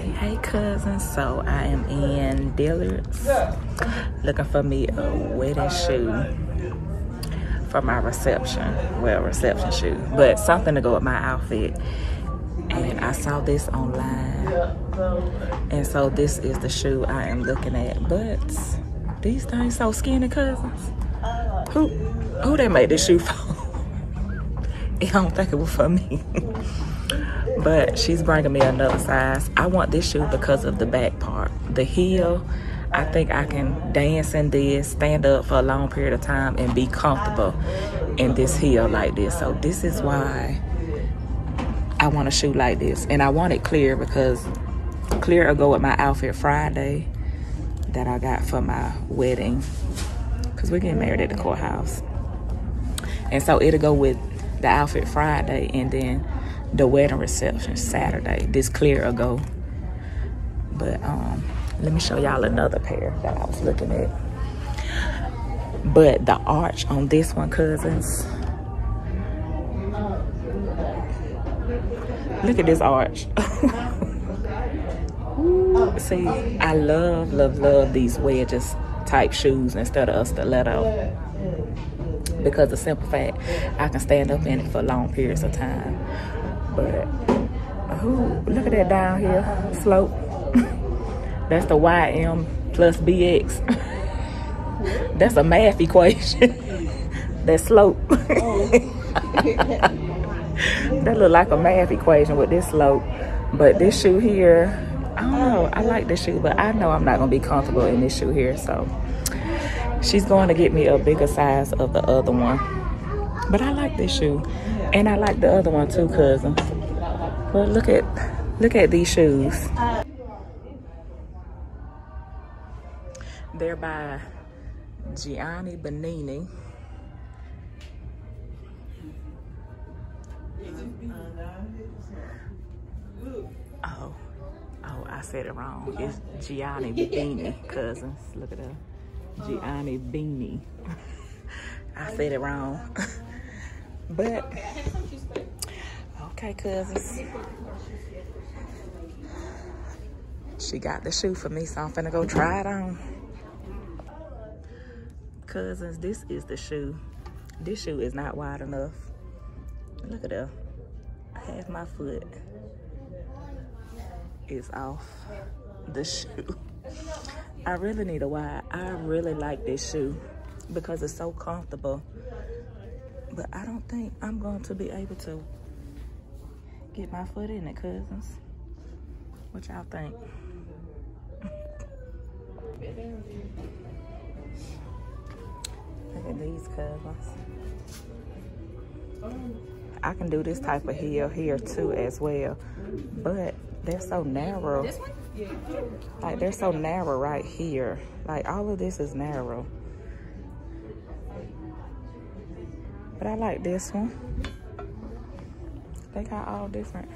Hey, cousins. So I am in Dillard's looking for me a wedding shoe for my reception. Well, reception shoe, but something to go with my outfit. And I saw this online. And so this is the shoe I am looking at. But these things so skinny, cousins. Who, who they made this shoe for? I don't think it was for me. But she's bringing me another size. I want this shoe because of the back part. The heel, I think I can dance in this, stand up for a long period of time and be comfortable in this heel like this. So this is why I want a shoe like this. And I want it clear because clear will go with my outfit Friday that I got for my wedding. Because we're getting married at the courthouse. And so it'll go with the outfit Friday and then the wedding reception Saturday. This clear will go. But um, let me show y'all another pair that I was looking at. But the arch on this one, cousins. Look at this arch. See, I love, love, love these wedges type shoes instead of a stiletto. Because the simple fact, I can stand up in it for long periods of time. But, ooh, look at that down here slope. That's the YM plus BX. That's a math equation. that slope. that look like a math equation with this slope. But this shoe here, I don't know. I like this shoe, but I know I'm not gonna be comfortable in this shoe here. So she's going to get me a bigger size of the other one. But I like this shoe. And I like the other one too, cousin. But um, look at look at these shoes. They're by Giani Bernini. Oh, oh, I said it wrong. It's Gianni Beanie, cousins. Look at her. Gianni Beanie. I said it wrong. but, okay, cousins. She got the shoe for me, so I'm finna go try it on. Cousins, this is the shoe. This shoe is not wide enough. Look at her. Half my foot is off the shoe. I really need a wide. I really like this shoe because it's so comfortable. But I don't think I'm going to be able to get my foot in it, cousins. What y'all think? Look at these cousins. I can do this type of heel here too as well. But they're so narrow. Like they're so narrow right here. Like all of this is narrow. But I like this one. They got all different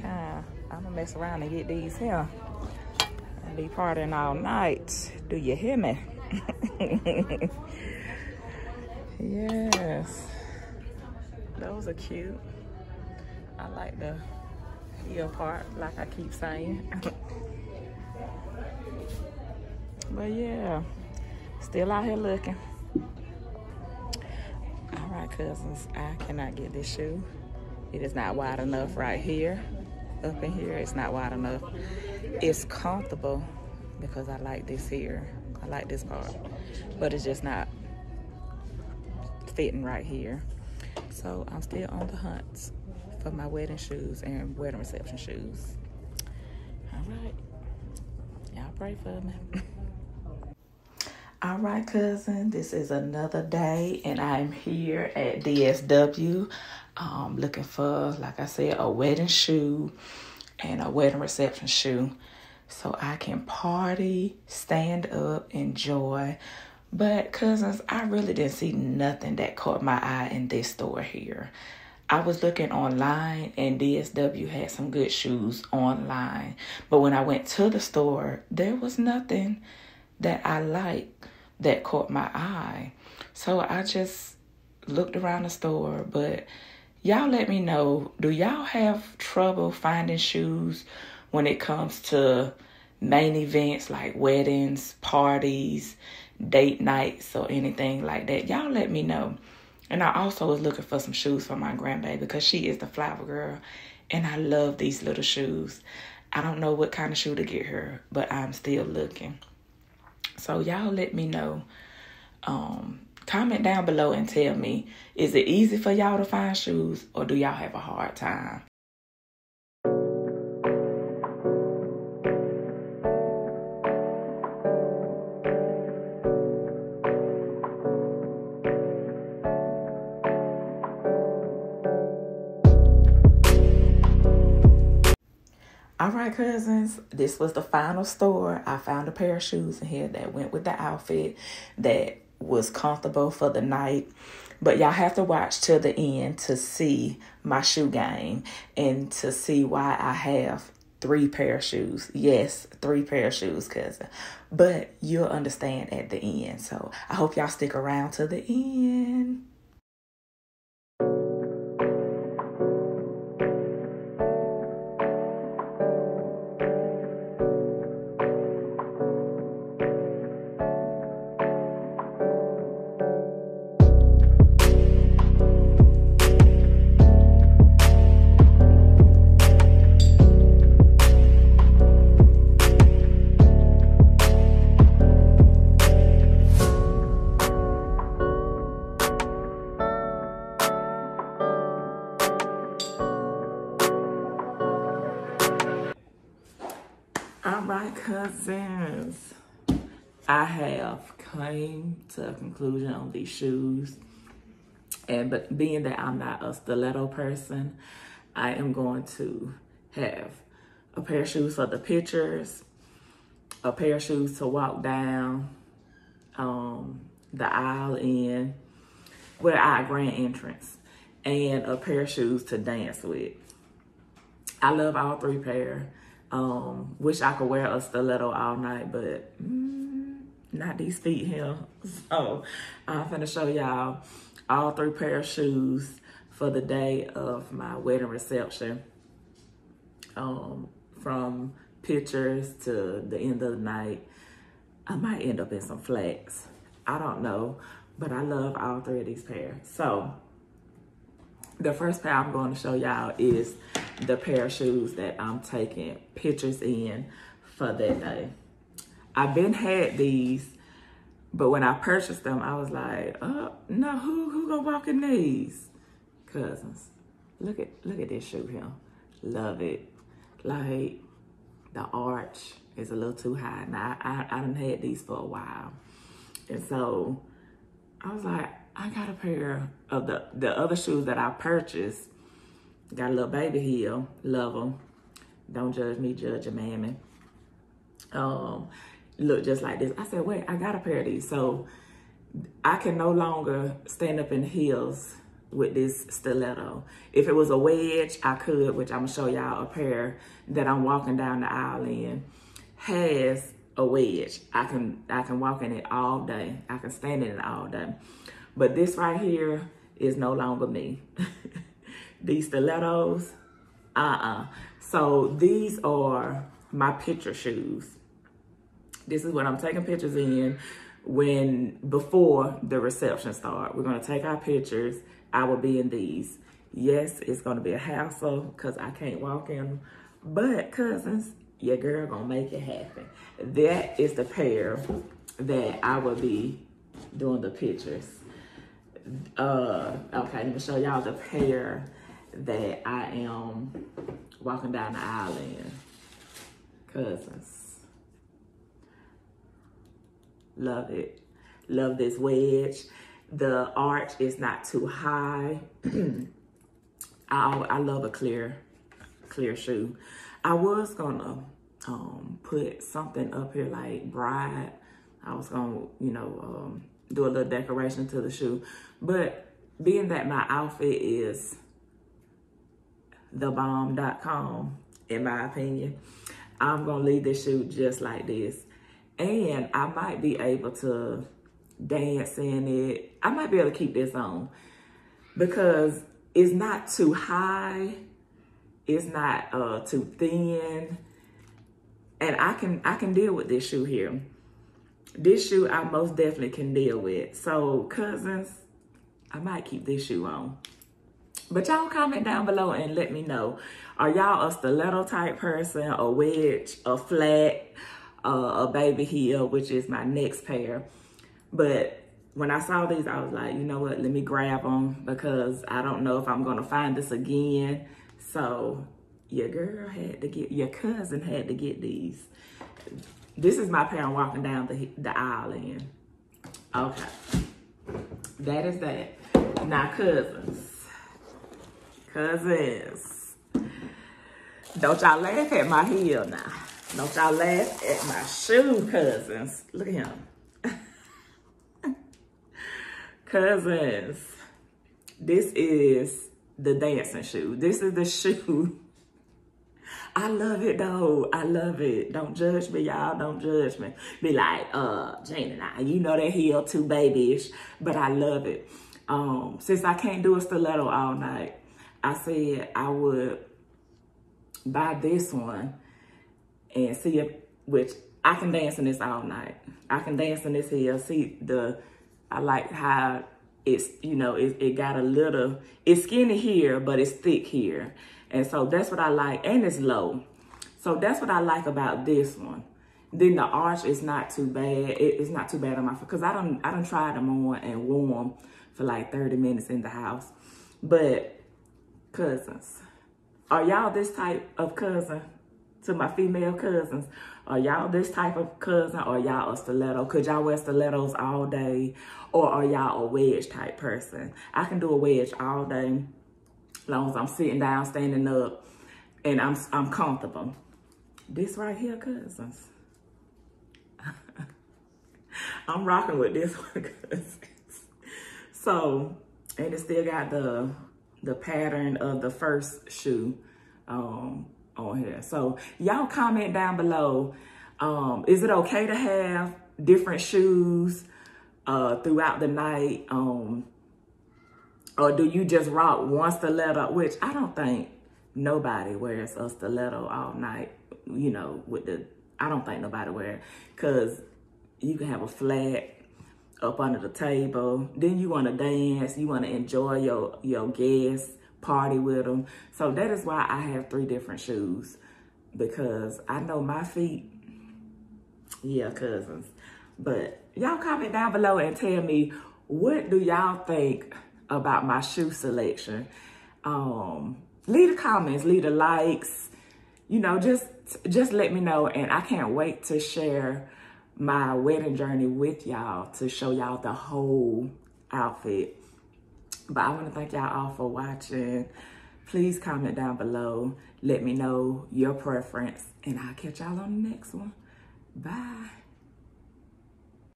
kind. I'm gonna mess around and get these here. And be partying all night. Do you hear me? yes. Those are cute. I like the heel part, like I keep saying. but yeah, still out here looking. Cousins, I cannot get this shoe. It is not wide enough right here. Up in here, it's not wide enough. It's comfortable because I like this here. I like this part, but it's just not fitting right here. So I'm still on the hunt for my wedding shoes and wedding reception shoes. All right. Y'all pray for me. All right, cousin. This is another day, and I'm here at DSW um, looking for, like I said, a wedding shoe and a wedding reception shoe so I can party, stand up, enjoy. But cousins, I really didn't see nothing that caught my eye in this store here. I was looking online and DSW had some good shoes online. But when I went to the store, there was nothing that I liked that caught my eye. So I just looked around the store, but y'all let me know, do y'all have trouble finding shoes when it comes to main events like weddings, parties, date nights, or anything like that, y'all let me know. And I also was looking for some shoes for my grandbaby because she is the flower girl. And I love these little shoes. I don't know what kind of shoe to get her, but I'm still looking. So y'all let me know. Um, comment down below and tell me, is it easy for y'all to find shoes or do y'all have a hard time? Cousins, this was the final store. I found a pair of shoes in here that went with the outfit that was comfortable for the night. But y'all have to watch till the end to see my shoe game and to see why I have three pair of shoes. Yes, three pair of shoes, cousin. But you'll understand at the end. So I hope y'all stick around to the end. Cousins. I have came to a conclusion on these shoes. And but being that I'm not a stiletto person, I am going to have a pair of shoes for the pictures, a pair of shoes to walk down um, the aisle in, where our grand entrance, and a pair of shoes to dance with. I love all three pair. Um, wish I could wear a stiletto all night, but mm, not these feet here. So I'm gonna show y'all all three pair of shoes for the day of my wedding reception. Um, from pictures to the end of the night. I might end up in some flats. I don't know, but I love all three of these pairs. So the first pair I'm going to show y'all is the pair of shoes that I'm taking pictures in for that day. I've been had these, but when I purchased them, I was like, oh, no, who, who gonna walk in these? Cousins, look at, look at this shoe here. Love it. Like, the arch is a little too high. Now, I, I, I done had these for a while. And so, I was like, I got a pair of the, the other shoes that I purchased Got a little baby heel. Love them. Don't judge me, judge a mammy. Um, look just like this. I said, wait, I got a pair of these. So I can no longer stand up in heels with this stiletto. If it was a wedge, I could, which I'm gonna show y'all a pair that I'm walking down the aisle in, has a wedge. I can I can walk in it all day. I can stand in it all day. But this right here is no longer me. these stilettos. Uh-uh. So these are my picture shoes. This is what I'm taking pictures in when before the reception start. We're gonna take our pictures. I will be in these. Yes, it's gonna be a hassle because I can't walk in but cousins, your girl gonna make it happen. That is the pair that I will be doing the pictures. Uh, okay, let me show y'all the pair that I am walking down the aisle in. Cousins. Love it. Love this wedge. The arch is not too high. I, I love a clear, clear shoe. I was gonna um, put something up here like bride. I was gonna, you know, um, do a little decoration to the shoe. But being that my outfit is thebomb.com, in my opinion. I'm going to leave this shoe just like this. And I might be able to dance in it. I might be able to keep this on because it's not too high. It's not uh, too thin. and I can I can deal with this shoe here. This shoe I most definitely can deal with. So cousins, I might keep this shoe on. But y'all comment down below and let me know. Are y'all a stiletto type person, a wedge, a flat, uh, a baby heel, which is my next pair. But when I saw these, I was like, you know what, let me grab them because I don't know if I'm going to find this again. So your girl had to get, your cousin had to get these. This is my parent walking down the, the aisle in. Okay. That is that. Now, cousins. Cousins. Don't y'all laugh at my heel now. Don't y'all laugh at my shoe, cousins. Look at him. cousins, this is the dancing shoe. This is the shoe. I love it though. I love it. Don't judge me, y'all. Don't judge me. Be like, uh, Jane and I, you know that heel too babyish, but I love it. Um, since I can't do a stiletto all night, I said I would buy this one and see if, which I can dance in this all night. I can dance in this heel. See the, I like how it's, you know, it, it got a little, it's skinny here, but it's thick here. And so that's what I like, and it's low. So that's what I like about this one. Then the arch is not too bad. It, it's not too bad on my because I don't I don't try them on and warm for like 30 minutes in the house. But cousins, are y'all this type of cousin? to my female cousins. Are y'all this type of cousin or y'all a stiletto? Could y'all wear stilettos all day? Or are y'all a wedge type person? I can do a wedge all day as long as I'm sitting down, standing up, and I'm, I'm comfortable. This right here, cousins. I'm rocking with this one, cousins. So, and it still got the the pattern of the first shoe. Um, on here. So y'all comment down below. Um, is it okay to have different shoes uh, throughout the night? Um, or do you just rock one stiletto? Which I don't think nobody wears a stiletto all night, you know, with the, I don't think nobody wear Because you can have a flat up under the table. Then you want to dance. You want to enjoy your, your guests party with them. So that is why I have three different shoes because I know my feet, yeah, cousins. But y'all comment down below and tell me what do y'all think about my shoe selection. Um, leave the comments, leave the likes, you know, just just let me know. And I can't wait to share my wedding journey with y'all to show y'all the whole outfit. But I want to thank y'all all for watching. Please comment down below. Let me know your preference. And I'll catch y'all on the next one. Bye.